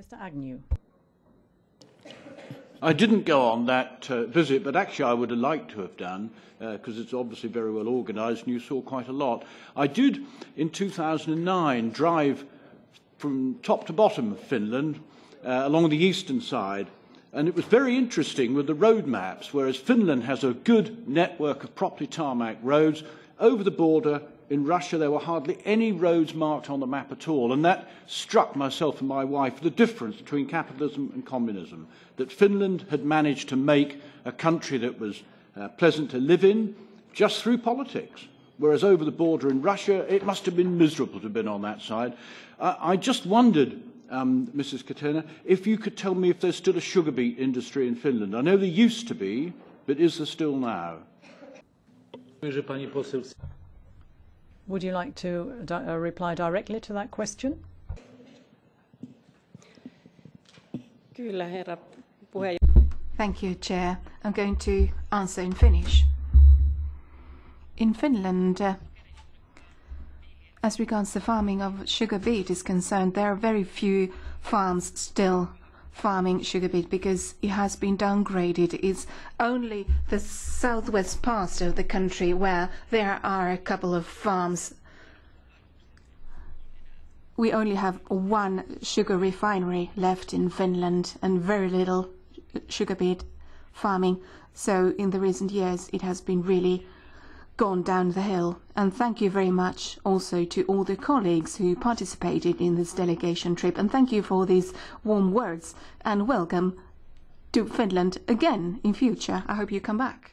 Mr Agnew. I didn't go on that uh, visit, but actually I would have liked to have done because uh, it's obviously very well organised and you saw quite a lot. I did, in 2009, drive from top to bottom of Finland uh, along the eastern side, and it was very interesting with the road maps, whereas Finland has a good network of properly tarmac roads, over the border in Russia, there were hardly any roads marked on the map at all. And that struck myself and my wife the difference between capitalism and communism. That Finland had managed to make a country that was uh, pleasant to live in just through politics. Whereas over the border in Russia, it must have been miserable to have been on that side. Uh, I just wondered, um, Mrs. Katainen, if you could tell me if there's still a sugar beet industry in Finland. I know there used to be, but is there still now? Would you like to di uh, reply directly to that question? Thank you, Chair. I'm going to answer in Finnish. In Finland, uh, as regards the farming of sugar beet is concerned, there are very few farms still farming sugar beet because it has been downgraded. It's only the southwest part of the country where there are a couple of farms. We only have one sugar refinery left in Finland and very little sugar beet farming. So in the recent years, it has been really gone down the hill. And thank you very much also to all the colleagues who participated in this delegation trip. And thank you for these warm words and welcome to Finland again in future. I hope you come back.